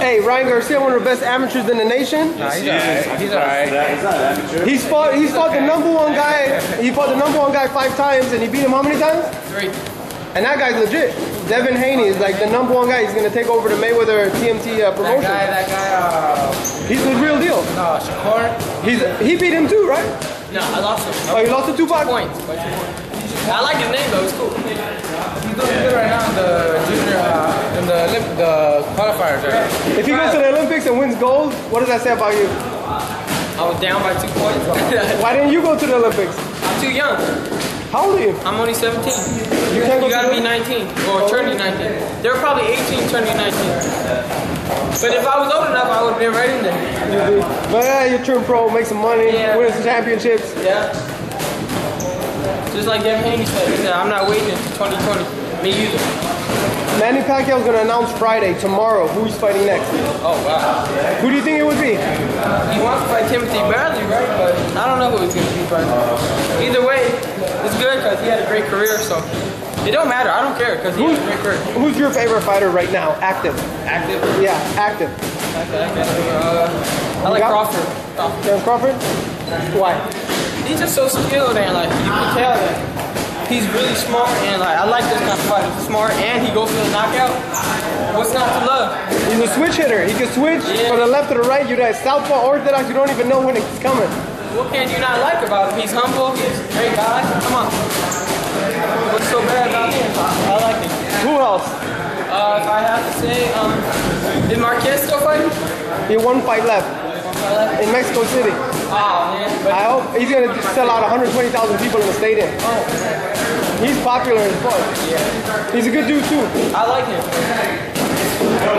Hey, Ryan Garcia, one of the best amateurs in the nation. Nah, he's alright. He's alright. He's fought. He's fought the number one guy. He fought the number one guy five times, and he beat him how many times? Three. And that guy's legit. Devin Haney is like the number one guy. He's gonna take over the Mayweather TMT uh, That promotion. guy, that guy, uh, He's the real deal. no, Shakur. He's he beat him too, right? No, I lost him. Oh, he lost to Tupac. Points. but two points. I like his name though. It's cool. He's doing good right now in the junior, uh, in the Olymp- the qualifiers. Right? If he goes to the Olympics and wins gold, what does that say about you? I was down by two points. Why didn't you go to the Olympics? I'm too young. How old are you? I'm only 17. You can't go You gotta to be 19 or turning 19. They're probably 18 turning 19. But if I was old enough, I would have been right in there. But yeah, you turn pro, make some money, Yeah. win some championships. Yeah. Just like Devin Haney said, he said, I'm not waiting until 2020. Me either. Manny Pacquiao's gonna announce Friday, tomorrow, who he's fighting next. Oh, wow. Who do you think it would be? He wants to fight Timothy Bradley, right? But I don't know who he's going to be fighting. Either way, it's good because he had a great career, so it don't matter. I don't care because he had a great career. Who's your favorite fighter right now? Active. Active. Yeah, active. Active, active. Uh, I like Crawford. Crawford. Crawford? Why? He's just so skilled and like tell that he's really smart and like I like this kind of fighter. He's smart and he goes for the knockout. What's not to love? He's a switch hitter. He can switch Yeah. from the left to the right. You're that southpaw orthodox. You don't even know when it's coming. What can you not like about him? He's humble. He's a great guy. Come on. What's so bad about him? I like him. Who else? Uh, if I have to say, um, did Marquez still fight? He had one fight left in Mexico City. Oh man, but I hope he's gonna sell out 120,000 people in the stadium. Oh. He's popular as fuck. Yeah. He's a good dude too. I like him.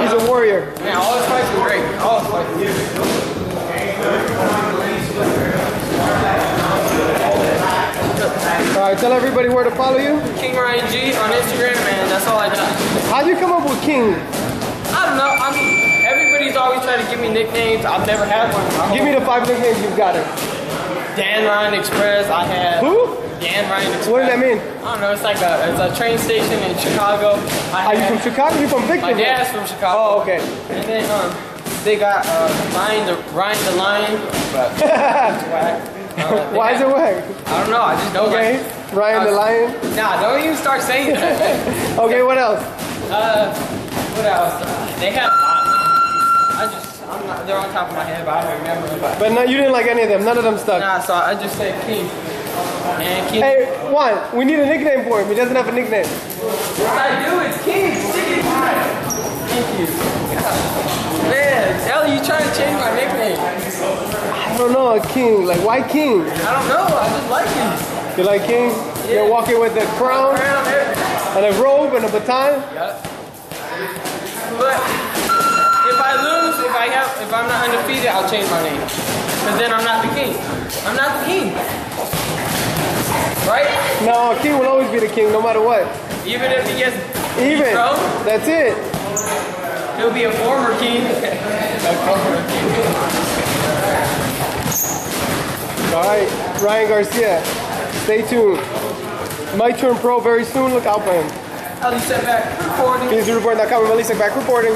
He's a warrior. Yeah, all his fights are great. All his fights. are. All right, tell everybody where to follow you. King Ryan G on Instagram, man. That's all I got. How'd you come up with King? I don't know. I always trying to give me nicknames. I've never had one. Give me the five nicknames you've got it. Dan Ryan Express. I had Who? Dan Ryan Express. What does that mean? I don't know. It's like a it's a train station in Chicago. I Are you from Chicago? You from My Victorville? dad's from Chicago. Oh, okay. And then um, they got uh, Ryan the Ryan the Lion. But it's whack. Uh, Why is it whack? I don't know. I just know. Okay. Like, Ryan the uh, Lion. Nah, don't even start saying that. Okay, what else? uh, what else? Uh, they had. Uh, I just. I'm not. They're on top of my head, but I don't remember. But But no, you didn't like any of them. None of them stuck. nah, so I just said King. And King. Hey, one, we need a nickname for him. He doesn't have a nickname. What I do is King. Thank you. Man, Elie, you trying to change my nickname? I don't know, a king. Like, why king? I don't know. I just like him. You like king? You're walking with a crown everything. and a robe and a baton? Yep. But if I lose, if I have, if I'm not undefeated, I'll change my name. Cause then I'm not the king. I'm not the king. Right? No, a king will always be the king, no matter what. Even if he gets Even. That's it. he'll be a former king. a former king. All right, Ryan Garcia, stay tuned. Might turn pro very soon. Look out for him. Elie Seckbach recording. PhDReport.com and Melissa back reporting.